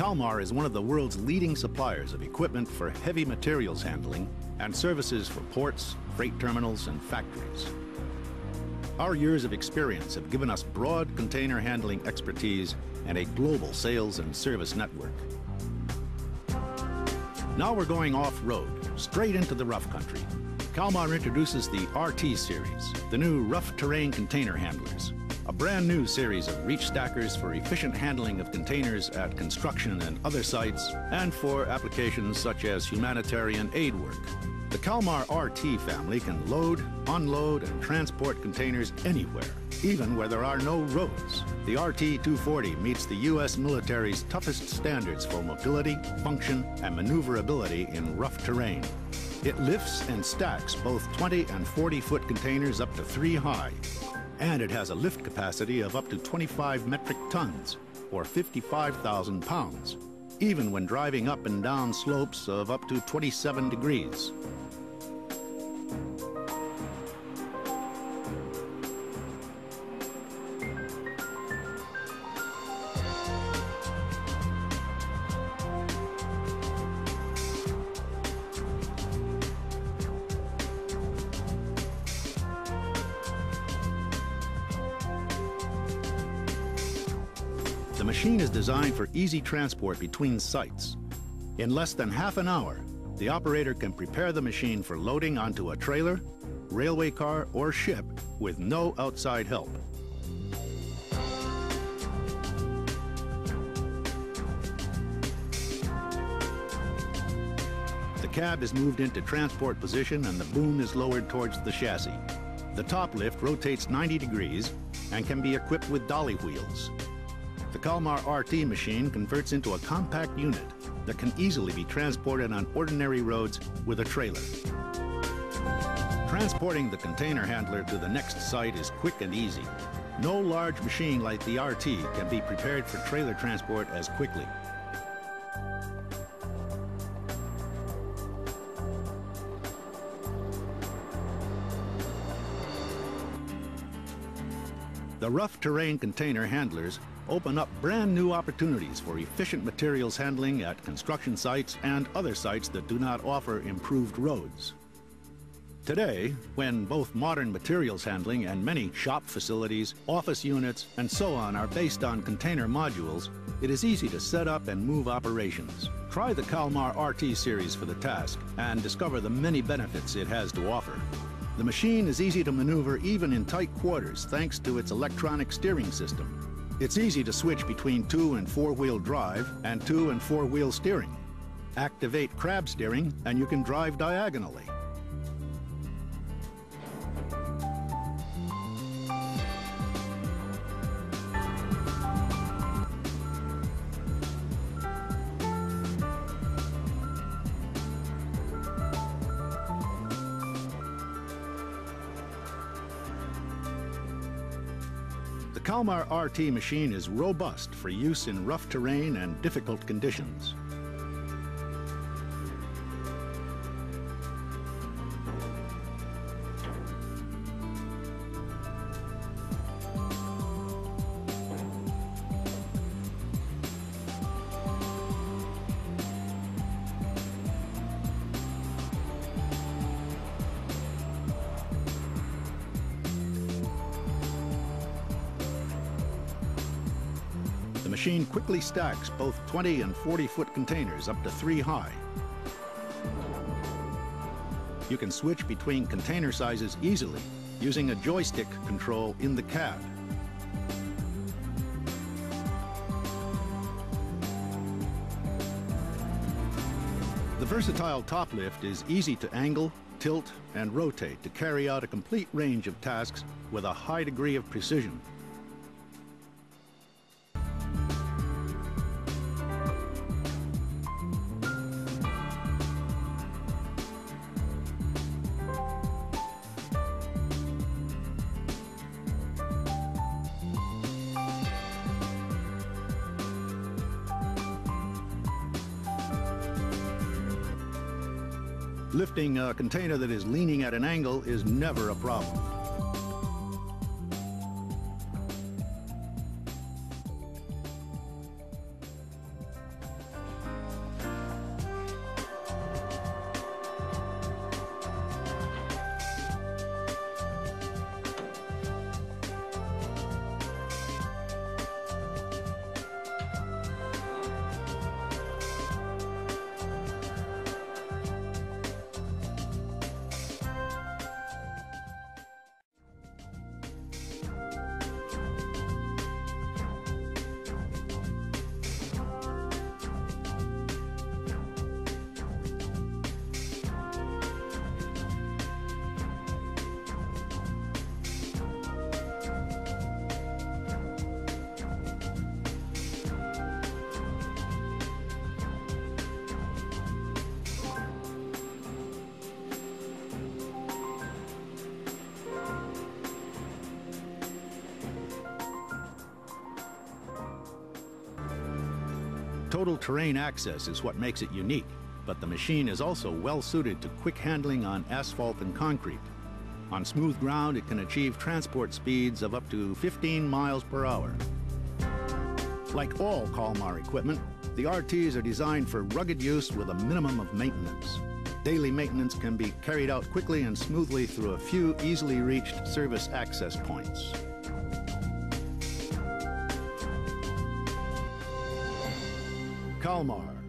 Kalmar is one of the world's leading suppliers of equipment for heavy materials handling and services for ports, freight terminals, and factories. Our years of experience have given us broad container handling expertise and a global sales and service network. Now we're going off-road, straight into the rough country. Kalmar introduces the RT series, the new rough terrain container handlers, a brand new series of reach stackers for efficient handling of containers at construction and other sites, and for applications such as humanitarian aid work. The Kalmar RT family can load, unload, and transport containers anywhere, even where there are no roads. The RT-240 meets the U.S. military's toughest standards for mobility, function, and maneuverability in rough terrain. It lifts and stacks both 20 and 40 foot containers up to three high, and it has a lift capacity of up to 25 metric tons, or 55,000 pounds, even when driving up and down slopes of up to 27 degrees. The machine is designed for easy transport between sites. In less than half an hour, the operator can prepare the machine for loading onto a trailer, railway car, or ship with no outside help. The cab is moved into transport position and the boom is lowered towards the chassis. The top lift rotates 90 degrees and can be equipped with dolly wheels. The Kalmar RT machine converts into a compact unit that can easily be transported on ordinary roads with a trailer. Transporting the container handler to the next site is quick and easy. No large machine like the RT can be prepared for trailer transport as quickly. The rough terrain container handlers open up brand new opportunities for efficient materials handling at construction sites and other sites that do not offer improved roads. Today, when both modern materials handling and many shop facilities, office units, and so on are based on container modules, it is easy to set up and move operations. Try the Kalmar RT series for the task and discover the many benefits it has to offer. The machine is easy to maneuver even in tight quarters thanks to its electronic steering system. It's easy to switch between two and four-wheel drive and two and four-wheel steering. Activate crab steering and you can drive diagonally. The Kalmar RT machine is robust for use in rough terrain and difficult conditions. Machine quickly stacks both 20 and 40 foot containers up to three high. You can switch between container sizes easily using a joystick control in the cab. The versatile top lift is easy to angle, tilt, and rotate to carry out a complete range of tasks with a high degree of precision. Lifting a container that is leaning at an angle is never a problem. Total terrain access is what makes it unique, but the machine is also well suited to quick handling on asphalt and concrete. On smooth ground, it can achieve transport speeds of up to 15 miles per hour. Like all Kalmar equipment, the RTs are designed for rugged use with a minimum of maintenance. Daily maintenance can be carried out quickly and smoothly through a few easily reached service access points. Kalmar,